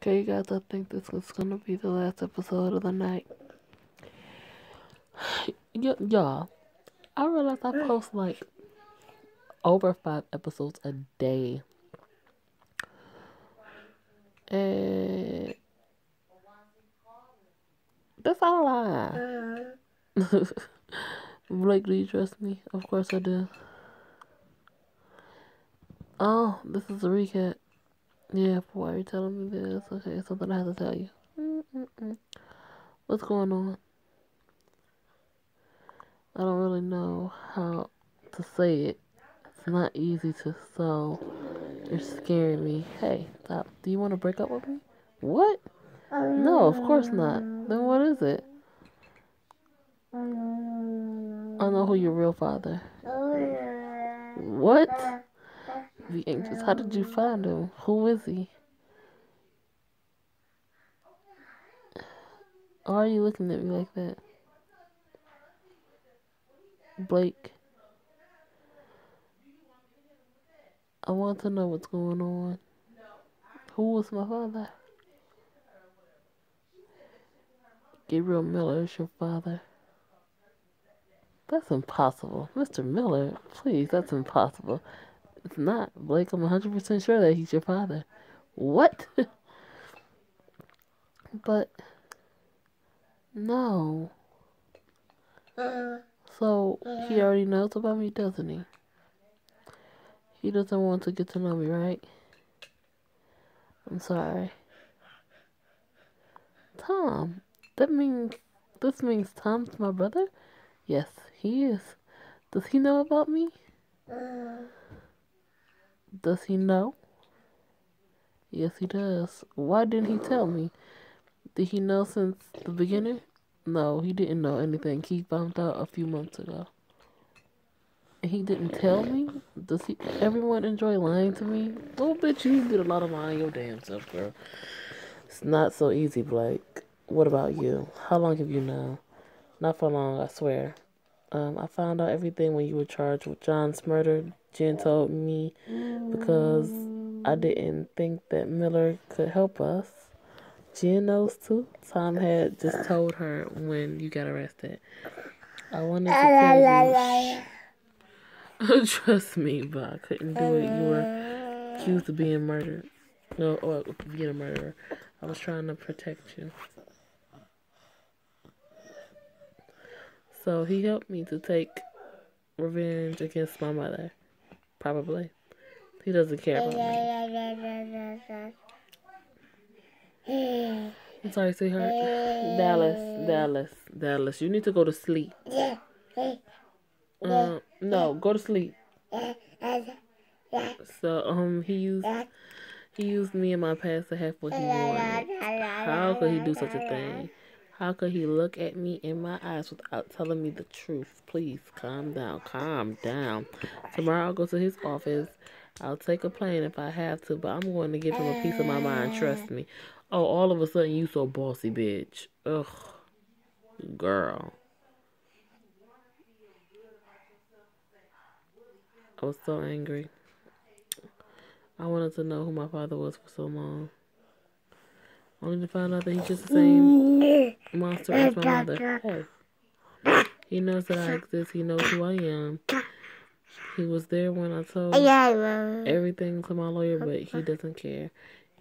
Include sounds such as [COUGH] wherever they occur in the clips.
Okay, you guys, I think this is gonna be the last episode of the night. [SIGHS] Y- y'all, I realize I post like over five episodes a day. And that's not a lie. Blake, do you trust me? Of course I do. Oh, this is a recap. Yeah, why are you telling me this? Okay, something I have to tell you. Mm-mm-mm. What's going on? I don't really know how to say it. It's not easy to so you're scaring me. Hey, stop. Do you want to break up with me? What? No, of course not. Then what is it? I know who your real father. What? Be anxious. How did you find him? Who is he? Why are you looking at me like that? Blake. I want to know what's going on. Who was my father? Gabriel Miller is your father. That's impossible. Mr. Miller, please, that's impossible. It's not. Blake, I'm 100% sure that he's your father. What? [LAUGHS] but, no. So, he uh-huh. already knows about me, doesn't he? He doesn't want to get to know me, right? I'm sorry. Tom. That means, this means Tom's my brother? Yes, he is. Does he know about me? Uh-huh. Does he know? Yes, he does. Why didn't he tell me? Did he know since the beginning? No, he didn't know anything. He found out a few months ago. And he didn't tell me? Does he everyone enjoy lying to me? Oh bitch, you did a lot of lying your damn self, girl. It's not so easy, Blake. What about you? How long have you known? Not for long, I swear. Um, I found out everything when you were charged with John's murder. Jen told me because I didn't think that Miller could help us. Jen knows too. Tom had just told her when you got arrested. I wanted to tell you. [LAUGHS] Trust me, but I couldn't do it. You were accused of being murdered. No, or being a murderer. I was trying to protect you. So he helped me to take revenge against my mother. Probably. He doesn't care about me. I'm sorry, sweetheart. Dallas, Dallas, Dallas. You need to go to sleep. Um, no, go to sleep. So, um, he used he used me and my past to have what he wanted. How could he do such a thing? How could he look at me in my eyes without telling me the truth? Please calm down. Calm down. Tomorrow I'll go to his office. I'll take a plane if I have to, but I'm going to give him a piece of my mind. Trust me. Oh, all of a sudden you so bossy, bitch. Ugh. Girl. I was so angry. I wanted to know who my father was for so long. Only to find out that he's just the same monster as my mother. Hey. He knows that I exist. He knows who I am. He was there when I told everything to my lawyer, but he doesn't care.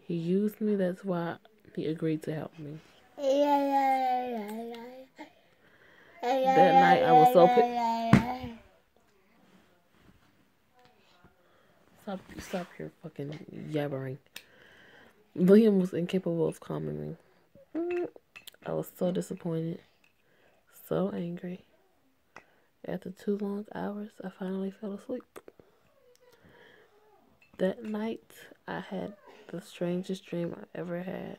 He used me. That's why he agreed to help me. That night, I was so. Stop, stop your fucking yabbering. William was incapable of calming me. I was so disappointed, so angry. After two long hours, I finally fell asleep. That night, I had the strangest dream I ever had.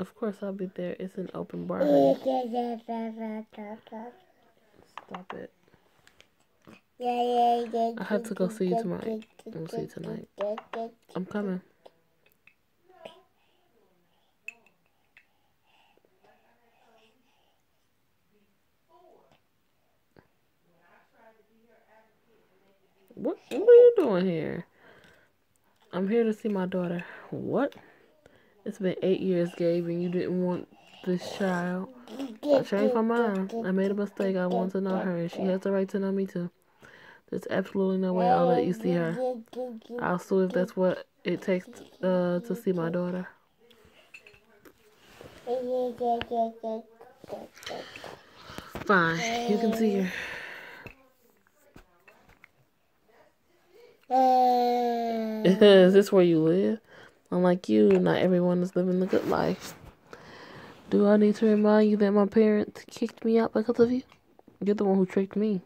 Of course, I'll be there. It's an open bar. [LAUGHS] Stop it. I have to go see you tonight. We'll see you tonight. I'm coming. What, what are you doing here? I'm here to see my daughter. What? It's been eight years, Gabe, and you didn't want this child. I changed my mind. I made a mistake. I want to know her, and she has the right to know me too. There's absolutely no way I'll let you see her. I'll sue if that's what it takes uh, to see my daughter. Fine, you can see her. [LAUGHS] Is this where you live? Unlike you, not everyone is living the good life. Do I need to remind you that my parents kicked me out because of you? You're the one who tricked me.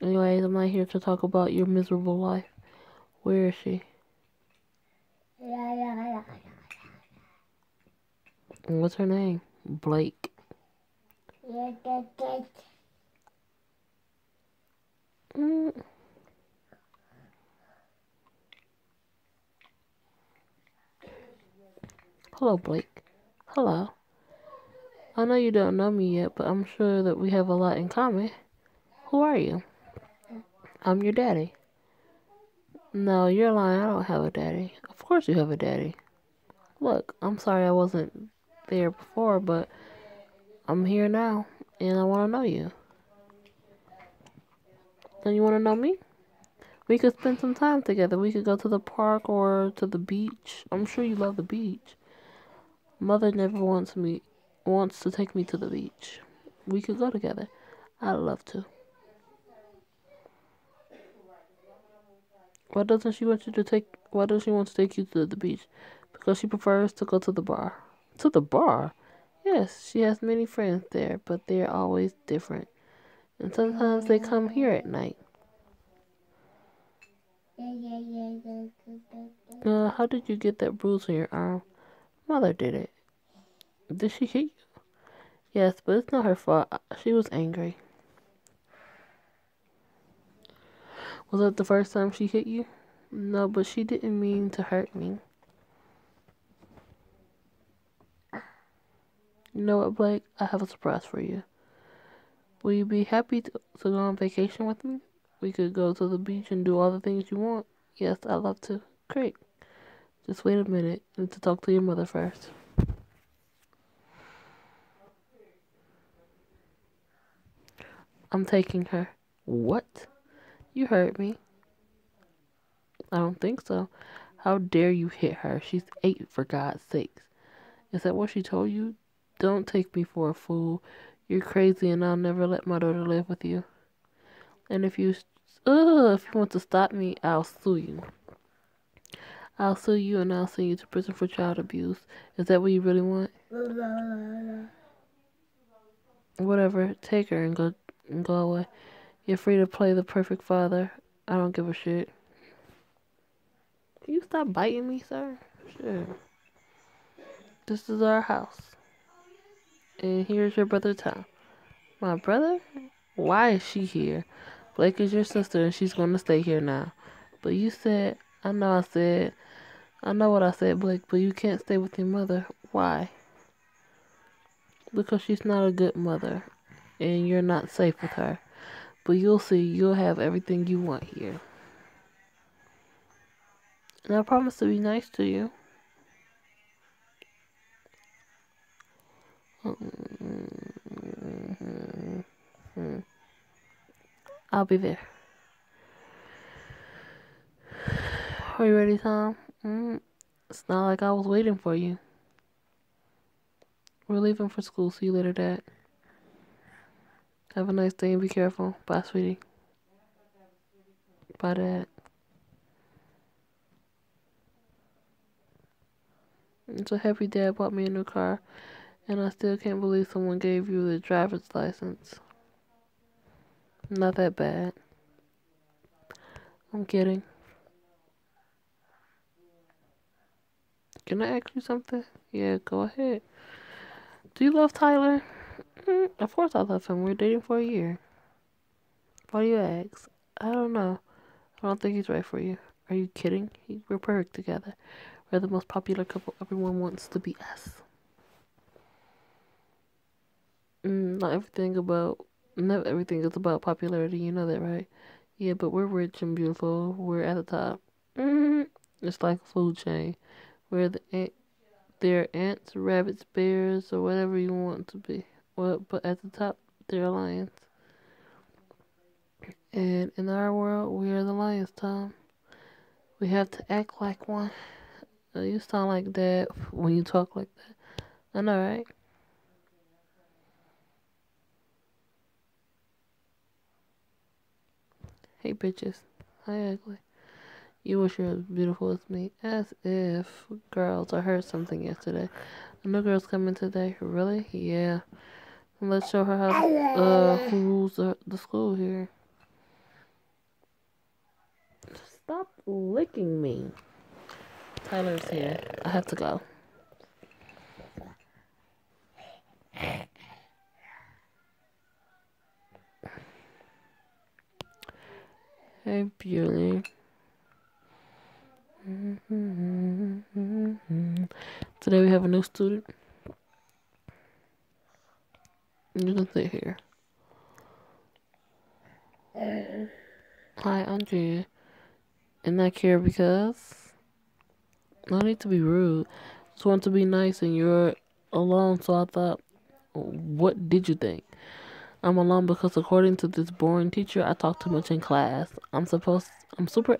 Anyways, I'm not here to talk about your miserable life. Where is she? What's her name? Blake. Hello, Blake. Hello. I know you don't know me yet, but I'm sure that we have a lot in common. Who are you? I'm your daddy. No, you're lying. I don't have a daddy. Of course you have a daddy. Look, I'm sorry I wasn't there before, but I'm here now, and I want to know you. And you want to know me? We could spend some time together. We could go to the park or to the beach. I'm sure you love the beach. Mother never wants me wants to take me to the beach. We could go together. I'd love to. Why doesn't she want you to take why does she want to take you to the beach? Because she prefers to go to the bar. To the bar? Yes, she has many friends there, but they're always different. And sometimes they come here at night. Uh, how did you get that bruise on your arm? Mother did it. Did she hit you? Yes, but it's not her fault. She was angry. Was that the first time she hit you? No, but she didn't mean to hurt me. You know what, Blake? I have a surprise for you. Will you be happy to, to go on vacation with me? We could go to the beach and do all the things you want. Yes, I'd love to. Great. Just wait a minute. I need to talk to your mother first. I'm taking her. What? You heard me. I don't think so. How dare you hit her? She's eight, for God's sakes. Is that what she told you? Don't take me for a fool. You're crazy, and I'll never let my daughter live with you. And if you, uh, if you want to stop me, I'll sue you. I'll sue you, and I'll send you to prison for child abuse. Is that what you really want? Whatever. Take her and go and go away. You're free to play the perfect father. I don't give a shit. Can you stop biting me, sir? Sure. This is our house. And here's your brother Tom. My brother? Why is she here? Blake is your sister and she's gonna stay here now. But you said, I know I said, I know what I said, Blake, but you can't stay with your mother. Why? Because she's not a good mother and you're not safe with her. But you'll see, you'll have everything you want here. And I promise to be nice to you. I'll be there. Are you ready, Tom? Mm, it's not like I was waiting for you. We're leaving for school. See you later, Dad. Have a nice day and be careful. Bye, sweetie. Bye, Dad. I'm so happy Dad bought me a new car, and I still can't believe someone gave you the driver's license. Not that bad. I'm kidding. Can I ask you something? Yeah, go ahead. Do you love Tyler? Mm, of course I love him. We're dating for a year. Why do you ask? I don't know. I don't think he's right for you. Are you kidding? He, we're perfect together. We're the most popular couple. Everyone wants to be us. Mm, not everything about not everything is about popularity. You know that, right? Yeah, but we're rich and beautiful. We're at the top. Mm-hmm. It's like a food chain. We're the ant, they're ants, rabbits, bears, or whatever you want to be. Well, but at the top, they're lions. And in our world, we are the lions, Tom. We have to act like one. You sound like that when you talk like that. I know, right? Hey, bitches. Hi, ugly. You wish you were as beautiful as me. As if. Girls, I heard something yesterday. A new girl's coming today. Really? Yeah. Let's show her how, uh, who rules the, the school here. Stop licking me. Tyler's here. I have to go. Hey, Beauty. [LAUGHS] Today we have a new student. Sit here. Hi, I'm. And I care because I need to be rude. Just want to be nice and you're alone, so I thought, what did you think? I'm alone because according to this boring teacher, I talk too much in class. I'm supposed I'm super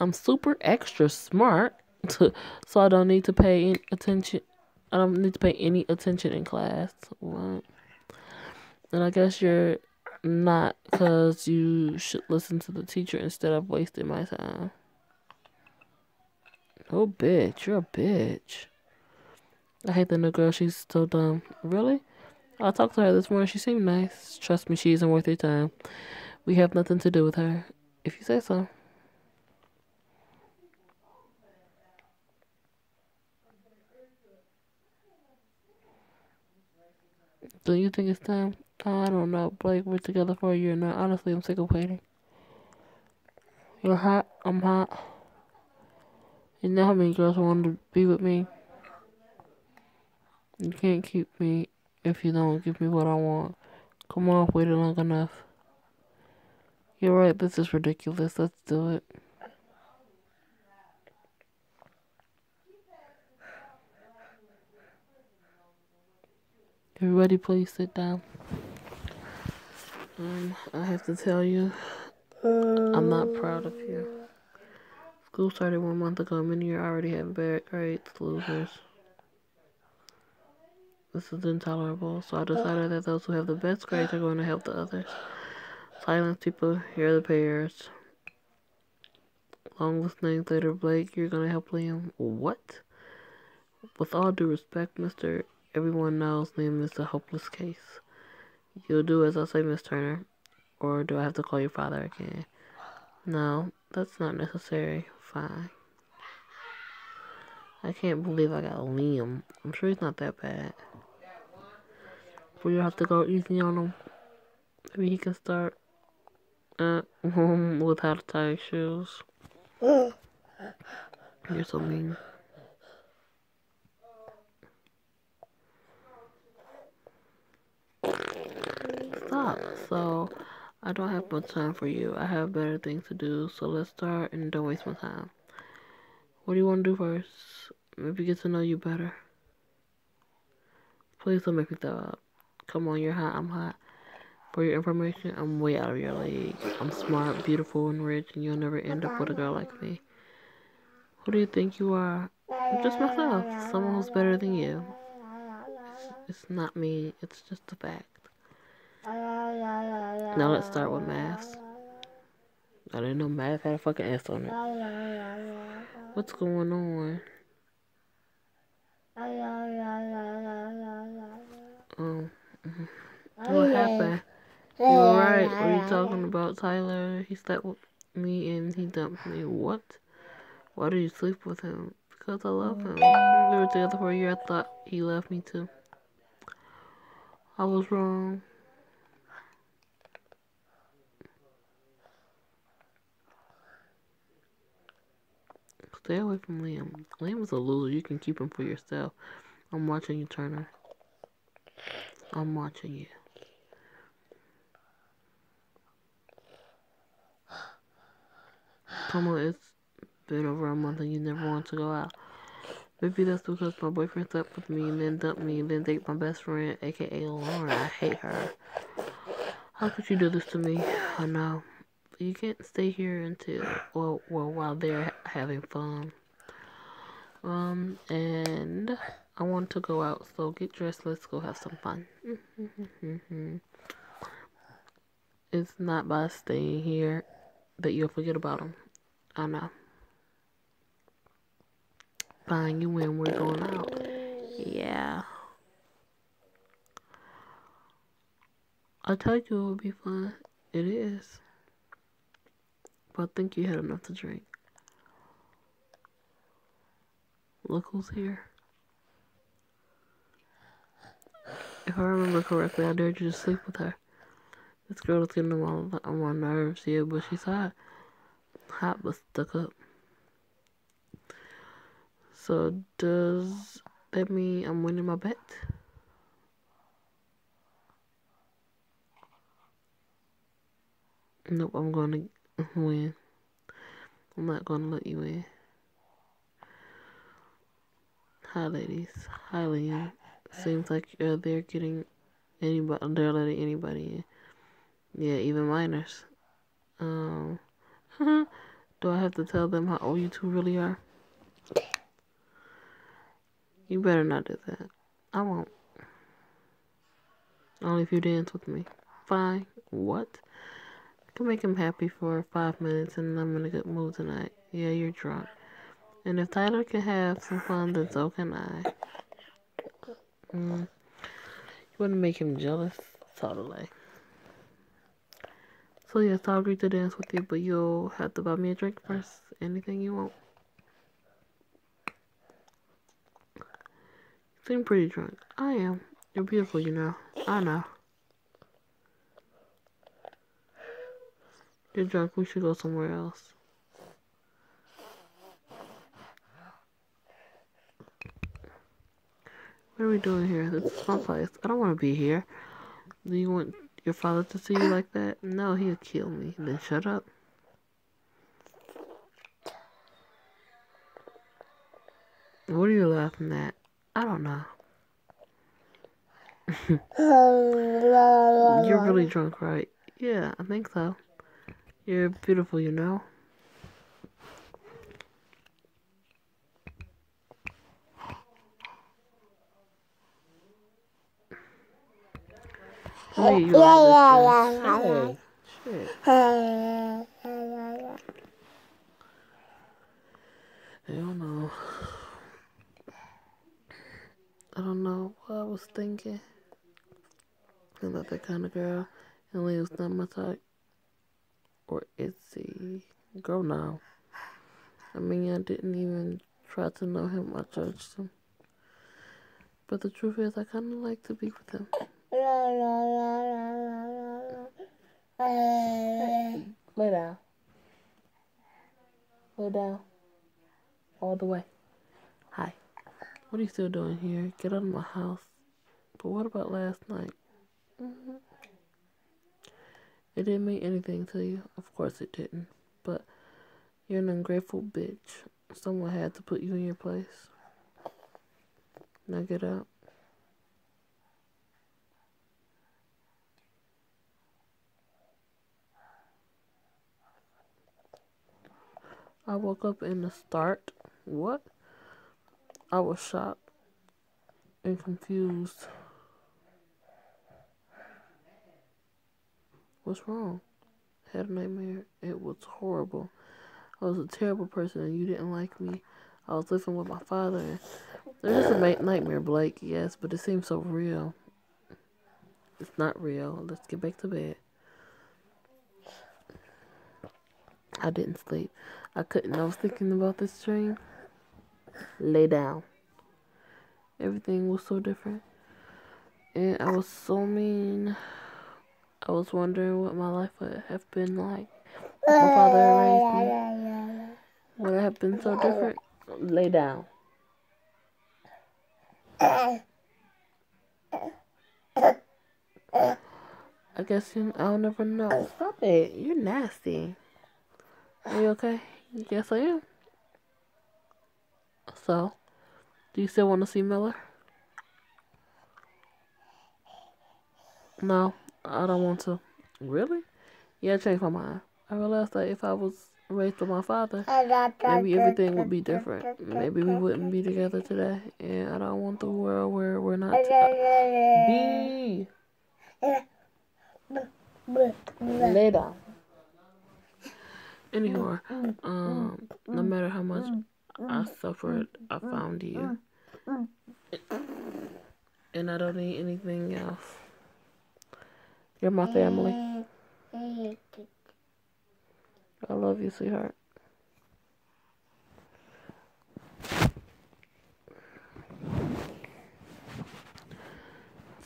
I'm super extra smart, to, [LAUGHS] so I don't need to pay attention. I don't need to pay any attention in class. What? And I guess you're not because you should listen to the teacher instead of wasting my time. Oh, bitch, you're a bitch. I hate the new girl. She's so dumb. Really? I talked to her this morning. She seemed nice. Trust me, she isn't worth your time. We have nothing to do with her. If you say so. Do you think it's time? I don't know. Blake, we're together for a year now. Honestly, I'm sick of waiting. You're hot. I'm hot. You know how many girls want to be with me? You can't keep me if you don't give me what I want. Come on, I've waited long enough. You're right, this is ridiculous. Let's do it. Everybody please sit down. Um, I have to tell you, I'm not proud of you. School started one month ago. Many you already have bad grades, losers. This is intolerable, so I decided that those who have the best grades are going to help the others. Silence people, hear the prayers. Long listening later, Blake, you're going to help Liam. What? With all due respect, Mr. Everyone knows Liam is a hopeless case. You'll do as I say, Miss Turner. Or do I have to call your father again? No, that's not necessary. Fine. I can't believe I got Liam. I'm sure he's not that bad. We have to go easy on him. Maybe he can start uh, [LAUGHS] with how to tie his shoes. [LAUGHS] You're so mean. So, I don't have much time for you. I have better things to do. So let's start and don't waste my time. What do you want to do first? Maybe get to know you better. Please don't make me throw up. Come on, you're hot, I'm hot. For your information, I'm way out of your league. I'm smart, beautiful, and rich, and you'll never end up with a girl like me. Who do you think you are? I'm just myself, someone who's better than you. It's, it's not me, it's just a fact. Now let's start with math. I didn't know math had a fucking S on it. What's going on? Um. What happened? You were right. What are you talking about, Tyler? He slept with me and he dumped me. What? Why do you sleep with him? Because I love him. We were together for a year. I thought he loved me too. I was wrong. Stay away from Liam. Liam is a loser. You can keep him for yourself. I'm watching you, Turner. I'm watching you. On, it's been over a month and you never want to go out. Maybe that's because my boyfriend slept with me and then dumped me and then dated my best friend, aka Lauren. I hate her. How could you do this to me? I know. You can't stay here until well, well while they're having fun. Um, and I want to go out, so get dressed. Let's go have some fun. [LAUGHS] it's not by staying here that you'll forget about them. I know. Fine, you win. We're going out. Yeah. I told you it would be fun. It is. But I think you had enough to drink. Look who's here. If I remember correctly, I dared you to sleep with her. This girl is getting on my, on my nerves, yeah, but she's hot. Hot but stuck up. So does that mean I'm winning my bet? Nope, I'm gonna win. I'm not gonna let you in. Hi, ladies. Hi, Liam. Seems like uh, they're getting anybody. They're letting anybody in. Yeah, even minors. Um, [LAUGHS] do I have to tell them how old you two really are? You better not do that. I won't. Only if you dance with me. Fine. What? Can make him happy for five minutes and I'm in a good mood tonight. Yeah, you're drunk. And if Tyler can have some fun, then so can I. Mm. You want to make him jealous? Totally. So yes, I'll agree to dance with you, but you'll have to buy me a drink first. Anything you want. You seem pretty drunk. I am. You're beautiful, you know. I know. You're drunk. We should go somewhere else. What are we doing here? This is my place. I don't want to be here. Do you want your father to see you like that? No, he'll kill me. Then shut up. What are you laughing at? I don't know. [LAUGHS] [LAUGHS] You're really drunk, right? Yeah, I think so. You're beautiful, you know. Hey, you hey, shit. I don't know. I don't know what I was thinking. I'm not that kind of girl. And Leo's not my type. Or is he? Girl, now. I mean, I didn't even try to know him. I judged him. But the truth is, I kind of like to be with him. Lay down. Lay down. All the way. Hi. What are you still doing here? Get out of my house. But what about last night? Mm-hmm. It didn't mean anything to you. Of course it didn't. But you're an ungrateful bitch. Someone had to put you in your place. Now get out. I woke up in the start. What? I was shocked and confused. What's wrong? I had a nightmare. It was horrible. I was a terrible person and you didn't like me. I was living with my father. And there's a nightmare, Blake, yes, but it seems so real. It's not real. Let's get back to bed. I didn't sleep. I couldn't. I was thinking about this dream lay down. Everything was so different. And I was so mean. I was wondering what my life would have been like if my father raised me. Would it have been so different? Lay down. I guess you, I'll never know. Stop it. You're nasty. Are you okay? Yes, I am. So, do you still want to see Miller? No, I don't want to. Really? Yeah, I changed my mind. I realized that if I was raised by my father, maybe everything would be different. Maybe we wouldn't be together today. And I don't want the world where we're not. Together. Be. Down. Anymore. Um, no matter how much I suffered, I found you. And I don't need anything else. You're my family. Mm-hmm. I love you, sweetheart.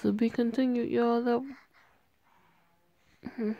To be continued, y'all. That. Mm-hmm.